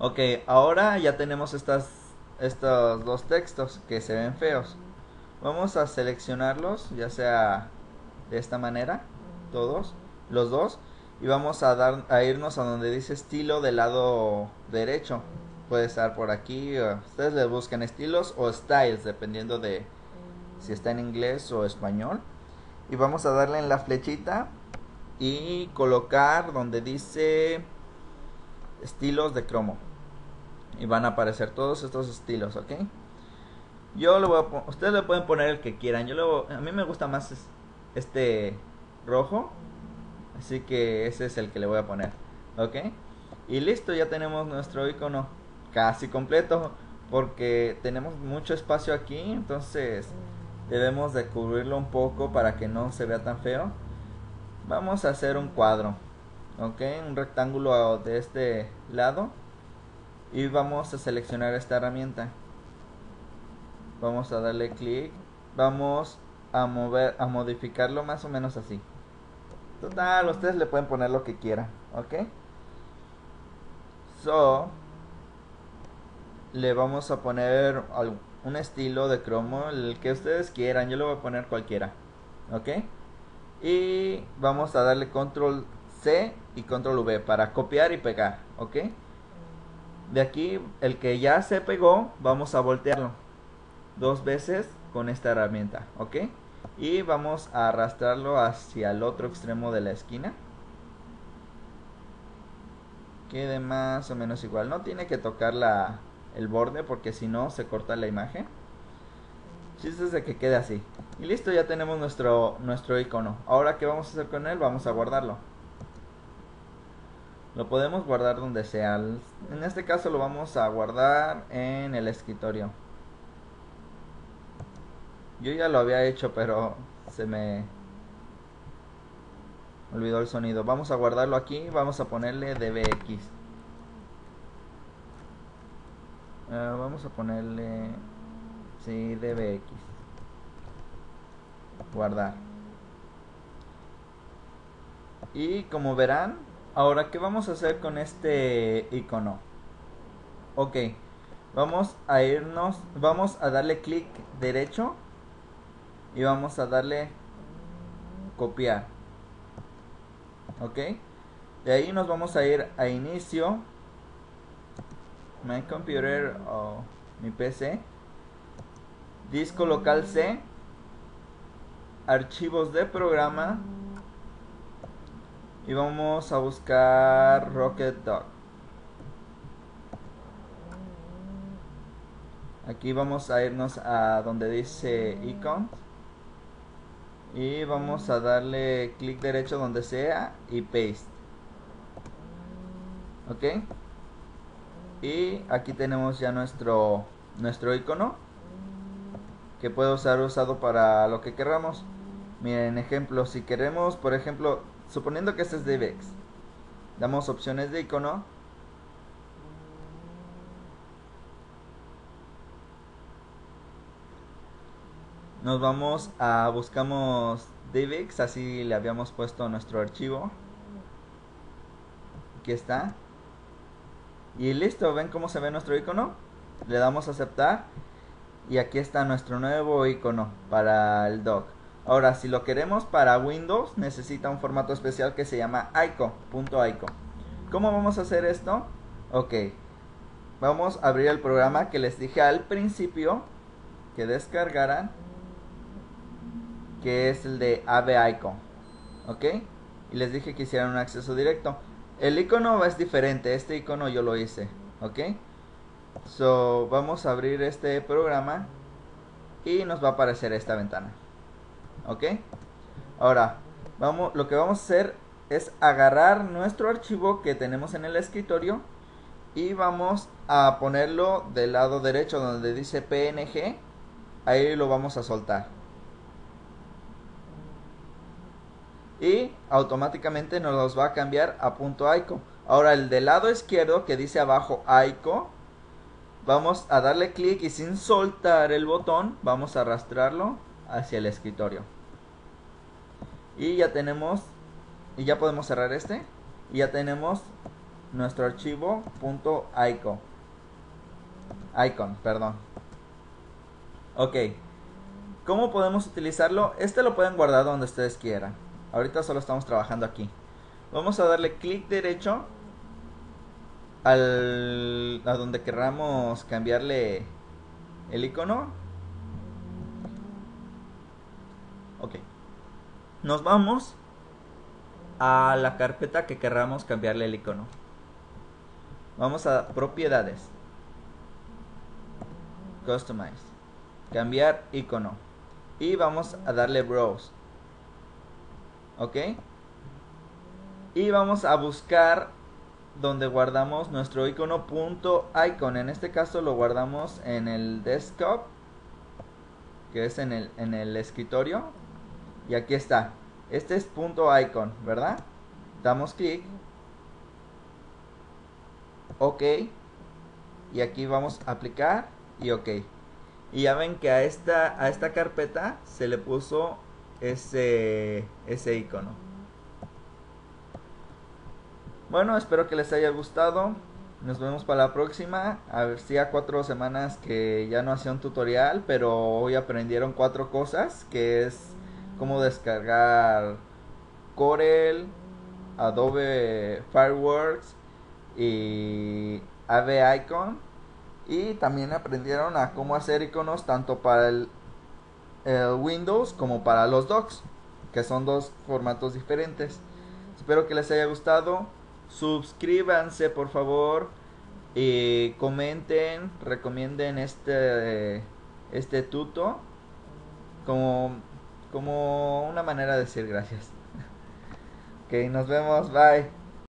Ok, ahora ya tenemos estas, estos dos textos que se ven feos. Vamos a seleccionarlos, ya sea de esta manera, todos, los dos, y vamos a dar a irnos a donde dice estilo del lado derecho. Puede estar por aquí, ustedes le buscan estilos o styles, dependiendo de si está en inglés o español. Y vamos a darle en la flechita y colocar donde dice estilos de cromo y van a aparecer todos estos estilos, ¿ok? Yo lo voy a ustedes le pueden poner el que quieran. Yo a mí me gusta más este rojo, así que ese es el que le voy a poner, ¿ok? Y listo, ya tenemos nuestro icono casi completo porque tenemos mucho espacio aquí, entonces debemos de cubrirlo un poco para que no se vea tan feo. Vamos a hacer un cuadro, ¿ok? Un rectángulo de este lado y vamos a seleccionar esta herramienta. Vamos a darle clic. Vamos a mover a modificarlo más o menos así. Total ustedes le pueden poner lo que quieran ok so le vamos a poner un estilo de cromo el que ustedes quieran. Yo le voy a poner cualquiera ok y vamos a darle control C y control V para copiar y pegar ok de aquí el que ya se pegó vamos a voltearlo dos veces con esta herramienta ok y vamos a arrastrarlo hacia el otro extremo de la esquina. Quede más o menos igual. No tiene que tocar la, el borde porque si no se corta la imagen. Chiste es de que quede así. Y listo ya tenemos nuestro nuestro icono. Ahora qué vamos a hacer con él vamos a guardarlo lo podemos guardar donde sea. En este caso lo vamos a guardar en el escritorio. Yo ya lo había hecho, pero se me olvidó el sonido. Vamos a guardarlo aquí. Vamos a ponerle dbx. Ah, vamos a ponerle... Sí, dbx. Guardar. Y como verán, Ahora, ¿qué vamos a hacer con este icono? Ok, vamos a irnos, vamos a darle clic derecho y vamos a darle copiar. Ok, de ahí nos vamos a ir a inicio, my computer o mi PC, disco local C, archivos de programa y vamos a buscar Rocket Dog. Aquí vamos a irnos a donde dice icon. Y vamos a darle clic derecho donde sea y paste. Ok. Y aquí tenemos ya nuestro, nuestro icono. Que puede ser usado para lo que queramos. Miren, ejemplo, si queremos, por ejemplo, suponiendo que este es DivX, damos opciones de icono. Nos vamos a buscamos DivX, así le habíamos puesto nuestro archivo. Aquí está. Y listo, ven cómo se ve nuestro icono. Le damos a aceptar. Y aquí está nuestro nuevo icono para el dock. Ahora, si lo queremos para Windows, necesita un formato especial que se llama ICO.ICO. ¿Cómo vamos a hacer esto? Ok, vamos a abrir el programa que les dije al principio que descargaran, que es el de AVICO. Ok, y les dije que hicieran un acceso directo. El icono es diferente, este icono yo lo hice. Ok, so vamos a abrir este programa y nos va a aparecer esta ventana ok ahora vamos lo que vamos a hacer es agarrar nuestro archivo que tenemos en el escritorio y vamos a ponerlo del lado derecho donde dice png ahí lo vamos a soltar. Y automáticamente nos va a cambiar a punto .ico ahora el del lado izquierdo que dice abajo ico vamos a darle clic y sin soltar el botón vamos a arrastrarlo hacia el escritorio y ya tenemos y ya podemos cerrar este y ya tenemos nuestro archivo .icon. Icon, perdón. Ok. ¿Cómo podemos utilizarlo? Este lo pueden guardar donde ustedes quieran. Ahorita solo estamos trabajando aquí. Vamos a darle clic derecho al, a donde querramos cambiarle el icono. Ok. Nos vamos a la carpeta que querramos cambiarle el icono. Vamos a propiedades. Customize. Cambiar icono. Y vamos a darle browse. ¿Ok? Y vamos a buscar donde guardamos nuestro icono punto icon. En este caso lo guardamos en el desktop, que es en el, en el escritorio. Y aquí está. Este es punto icon, ¿verdad? Damos clic. Ok. Y aquí vamos a aplicar y ok. Y ya ven que a esta, a esta carpeta se le puso ese, ese icono. Bueno, espero que les haya gustado. Nos vemos para la próxima. A ver si a cuatro semanas que ya no hacía un tutorial, pero hoy aprendieron cuatro cosas, que es cómo descargar Corel, Adobe Fireworks y AV Icon. Y también aprendieron a cómo hacer iconos tanto para el, Windows como para los docs, que son dos formatos diferentes. Espero que les haya gustado. Suscríbanse por favor. Y comenten, recomienden este, este tuto como como una manera de decir gracias. ok, nos vemos, bye.